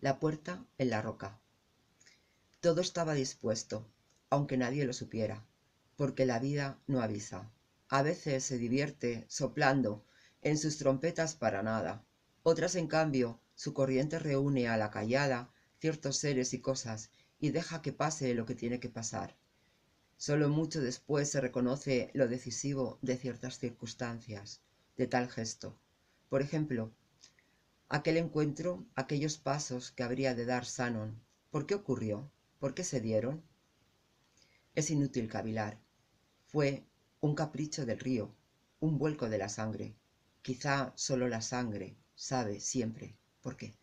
la puerta en la roca. Todo estaba dispuesto, aunque nadie lo supiera, porque la vida no avisa. A veces se divierte soplando en sus trompetas para nada. Otras, en cambio, su corriente reúne a la callada ciertos seres y cosas y deja que pase lo que tiene que pasar. Solo mucho después se reconoce lo decisivo de ciertas circunstancias, de tal gesto. Por ejemplo, aquel encuentro, aquellos pasos que habría de dar Sanon. ¿Por qué ocurrió? ¿Por qué se dieron? Es inútil cavilar. Fue un capricho del río, un vuelco de la sangre. Quizá solo la sangre sabe siempre por qué.